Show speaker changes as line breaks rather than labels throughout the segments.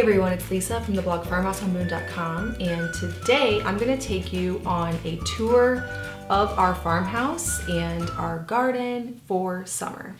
Hey everyone, it's Lisa from the blog farmhouseonboone.com and today I'm going to take you on a tour of our farmhouse and our garden for summer.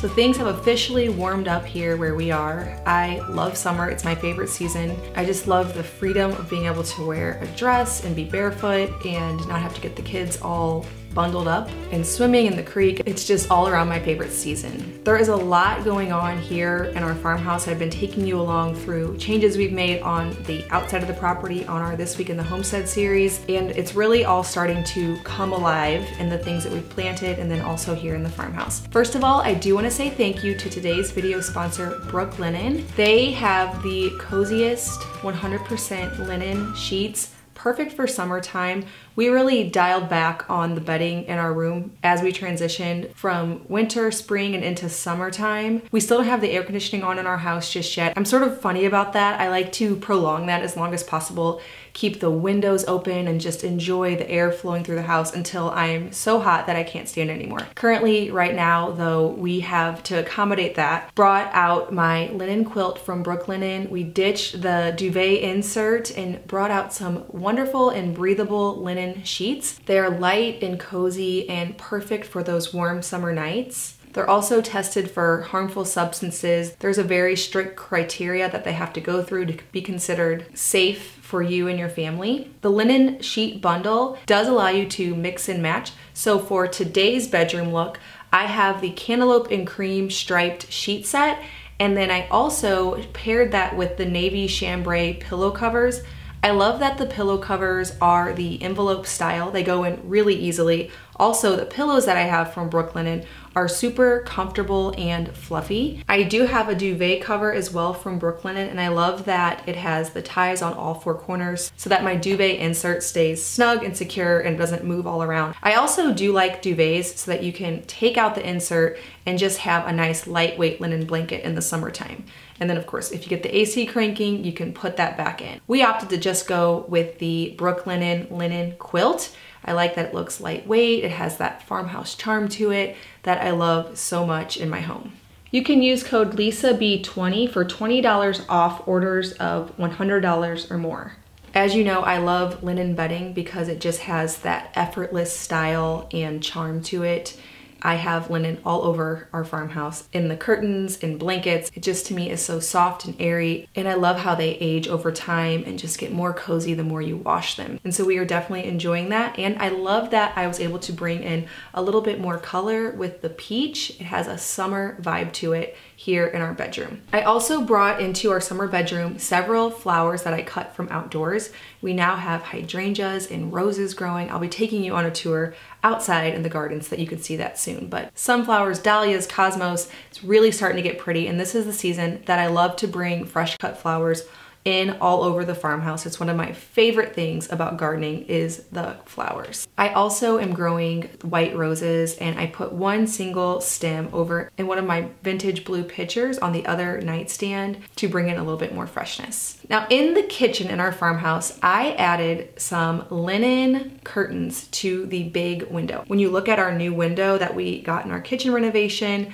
So things have officially warmed up here where we are. I love summer, it's my favorite season. I just love the freedom of being able to wear a dress and be barefoot and not have to get the kids all bundled up and swimming in the creek. It's just all around my favorite season. There is a lot going on here in our farmhouse. I've been taking you along through changes we've made on the outside of the property on our This Week in the Homestead series, and it's really all starting to come alive in the things that we've planted and then also here in the farmhouse. First of all, I do wanna say thank you to today's video sponsor, Brooklinen. They have the coziest 100% linen sheets perfect for summertime. We really dialed back on the bedding in our room as we transitioned from winter, spring, and into summertime. We still don't have the air conditioning on in our house just yet. I'm sort of funny about that. I like to prolong that as long as possible keep the windows open and just enjoy the air flowing through the house until I'm so hot that I can't stand anymore. Currently, right now, though, we have to accommodate that, brought out my linen quilt from Brooklinen. We ditched the duvet insert and brought out some wonderful and breathable linen sheets. They're light and cozy and perfect for those warm summer nights. They're also tested for harmful substances. There's a very strict criteria that they have to go through to be considered safe for you and your family. The linen sheet bundle does allow you to mix and match. So for today's bedroom look, I have the cantaloupe and cream striped sheet set and then I also paired that with the navy chambray pillow covers. I love that the pillow covers are the envelope style. They go in really easily. Also, the pillows that I have from Brooklinen are super comfortable and fluffy. I do have a duvet cover as well from Brooklinen and I love that it has the ties on all four corners so that my duvet insert stays snug and secure and doesn't move all around. I also do like duvets so that you can take out the insert and just have a nice lightweight linen blanket in the summertime. And then of course, if you get the AC cranking, you can put that back in. We opted to just go with the Brooklinen linen quilt. I like that it looks lightweight. It has that farmhouse charm to it that I love so much in my home. You can use code LISAB20 for $20 off orders of $100 or more. As you know, I love linen bedding because it just has that effortless style and charm to it. I have linen all over our farmhouse in the curtains, in blankets. It just to me is so soft and airy and I love how they age over time and just get more cozy the more you wash them. And so we are definitely enjoying that and I love that I was able to bring in a little bit more color with the peach. It has a summer vibe to it here in our bedroom. I also brought into our summer bedroom several flowers that I cut from outdoors. We now have hydrangeas and roses growing. I'll be taking you on a tour outside in the garden so that you can see that soon. But sunflowers, dahlias, cosmos, it's really starting to get pretty and this is the season that I love to bring fresh cut flowers in all over the farmhouse. It's one of my favorite things about gardening is the flowers. I also am growing white roses and I put one single stem over in one of my vintage blue pitchers on the other nightstand to bring in a little bit more freshness. Now in the kitchen in our farmhouse, I added some linen curtains to the big window. When you look at our new window that we got in our kitchen renovation,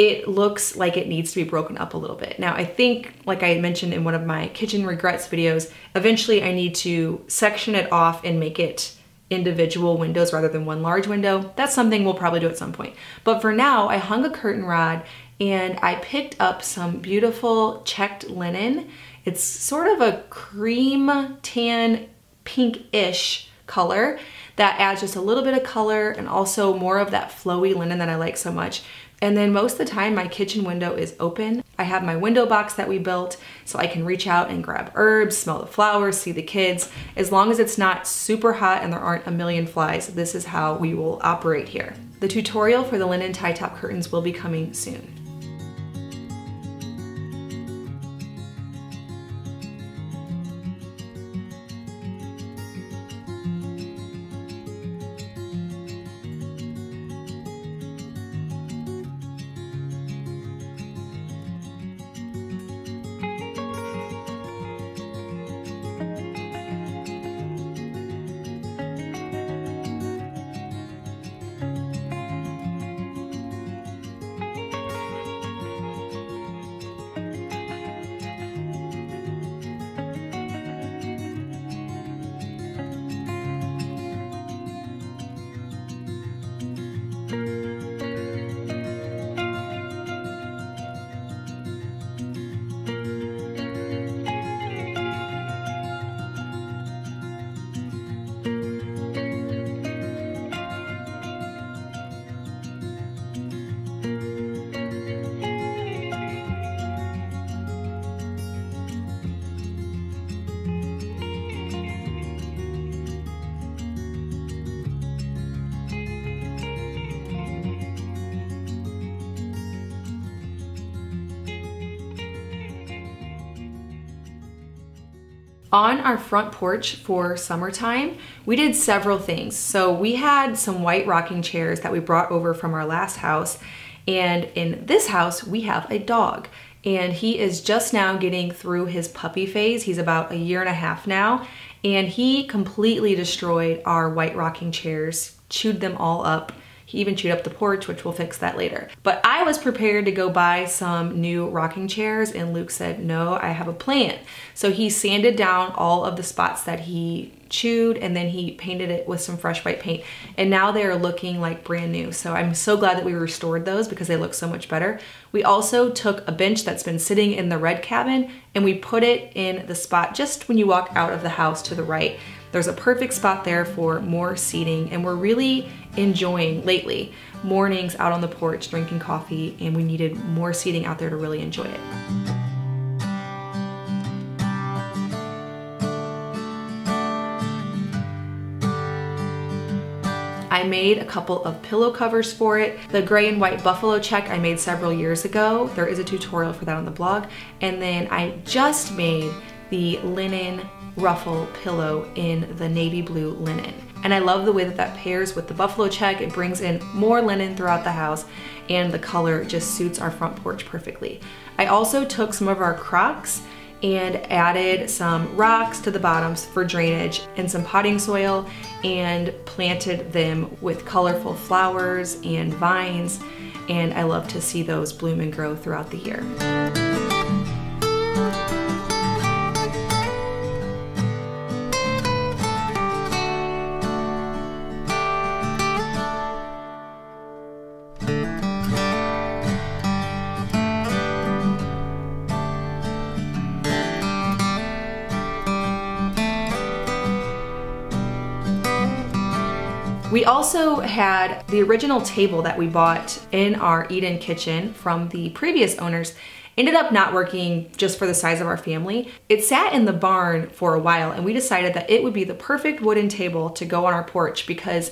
it looks like it needs to be broken up a little bit. Now I think, like I mentioned in one of my kitchen regrets videos, eventually I need to section it off and make it individual windows rather than one large window. That's something we'll probably do at some point. But for now, I hung a curtain rod and I picked up some beautiful checked linen. It's sort of a cream tan pink-ish color that adds just a little bit of color and also more of that flowy linen that I like so much. And then most of the time my kitchen window is open. I have my window box that we built so I can reach out and grab herbs, smell the flowers, see the kids. As long as it's not super hot and there aren't a million flies, this is how we will operate here. The tutorial for the linen tie top curtains will be coming soon. On our front porch for summertime, we did several things. So we had some white rocking chairs that we brought over from our last house. And in this house, we have a dog and he is just now getting through his puppy phase. He's about a year and a half now, and he completely destroyed our white rocking chairs, chewed them all up. He even chewed up the porch, which we'll fix that later. But I was prepared to go buy some new rocking chairs and Luke said, no, I have a plan. So he sanded down all of the spots that he chewed and then he painted it with some fresh white paint and now they're looking like brand new so I'm so glad that we restored those because they look so much better. We also took a bench that's been sitting in the red cabin and we put it in the spot just when you walk out of the house to the right. There's a perfect spot there for more seating and we're really enjoying lately mornings out on the porch drinking coffee and we needed more seating out there to really enjoy it. I made a couple of pillow covers for it. The gray and white buffalo check I made several years ago. There is a tutorial for that on the blog. And then I just made the linen ruffle pillow in the navy blue linen. And I love the way that that pairs with the buffalo check. It brings in more linen throughout the house and the color just suits our front porch perfectly. I also took some of our crocks and added some rocks to the bottoms for drainage and some potting soil and planted them with colorful flowers and vines and I love to see those bloom and grow throughout the year. We also had the original table that we bought in our eat-in kitchen from the previous owners ended up not working just for the size of our family. It sat in the barn for a while and we decided that it would be the perfect wooden table to go on our porch because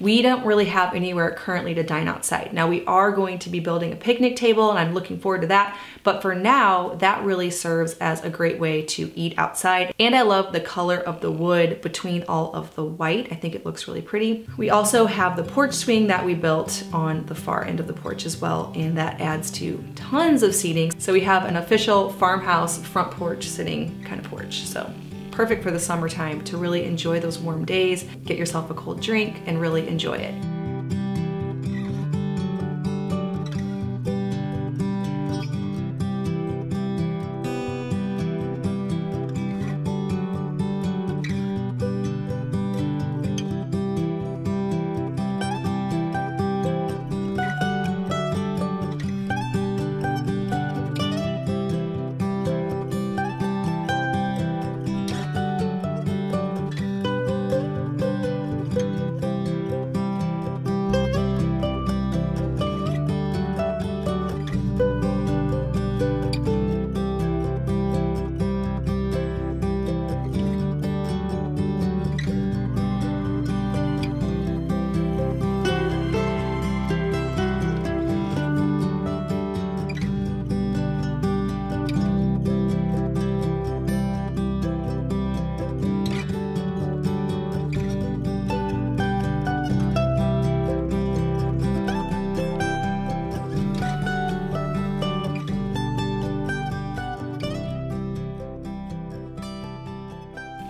we don't really have anywhere currently to dine outside. Now we are going to be building a picnic table and I'm looking forward to that. But for now, that really serves as a great way to eat outside. And I love the color of the wood between all of the white. I think it looks really pretty. We also have the porch swing that we built on the far end of the porch as well. And that adds to tons of seating. So we have an official farmhouse front porch sitting kind of porch. So perfect for the summertime to really enjoy those warm days, get yourself a cold drink, and really enjoy it.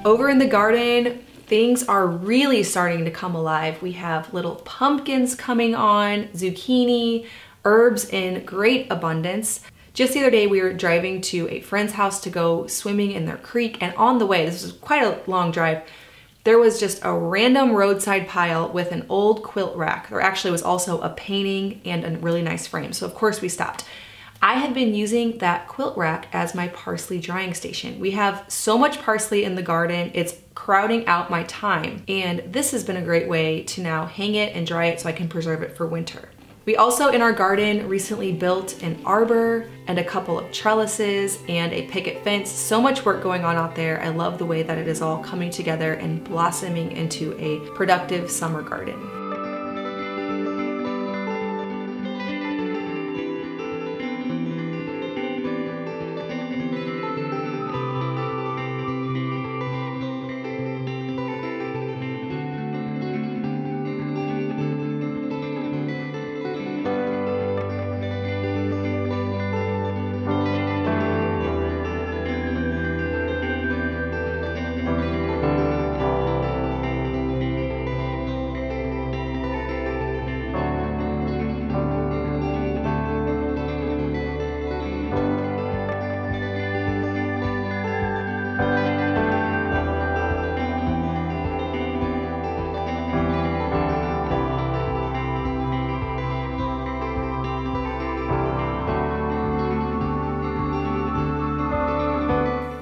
Over in the garden, things are really starting to come alive. We have little pumpkins coming on, zucchini, herbs in great abundance. Just the other day, we were driving to a friend's house to go swimming in their creek, and on the way, this was quite a long drive, there was just a random roadside pile with an old quilt rack. There actually was also a painting and a really nice frame, so of course we stopped. I have been using that quilt rack as my parsley drying station. We have so much parsley in the garden, it's crowding out my thyme. And this has been a great way to now hang it and dry it so I can preserve it for winter. We also in our garden recently built an arbor and a couple of trellises and a picket fence. So much work going on out there. I love the way that it is all coming together and blossoming into a productive summer garden.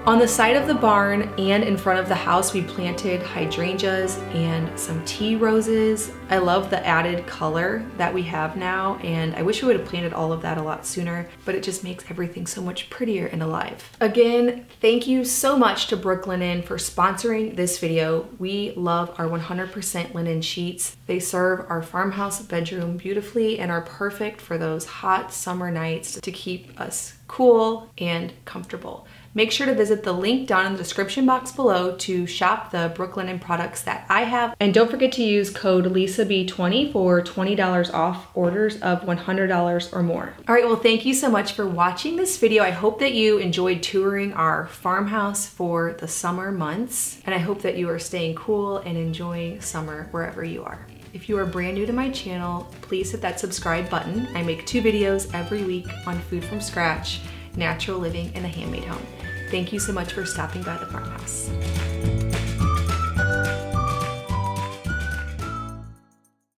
On the side of the barn and in front of the house, we planted hydrangeas and some tea roses. I love the added color that we have now, and I wish we would have planted all of that a lot sooner, but it just makes everything so much prettier and alive. Again, thank you so much to Brooklinen for sponsoring this video. We love our 100% linen sheets. They serve our farmhouse bedroom beautifully and are perfect for those hot summer nights to keep us cool and comfortable. Make sure to visit the link down in the description box below to shop the Brooklinen products that I have. And don't forget to use code LisaB20 for $20 off orders of $100 or more. All right, well, thank you so much for watching this video. I hope that you enjoyed touring our farmhouse for the summer months. And I hope that you are staying cool and enjoying summer wherever you are. If you are brand new to my channel, please hit that subscribe button. I make two videos every week on food from scratch, natural living, and a handmade home. Thank you so much for stopping by the farmhouse.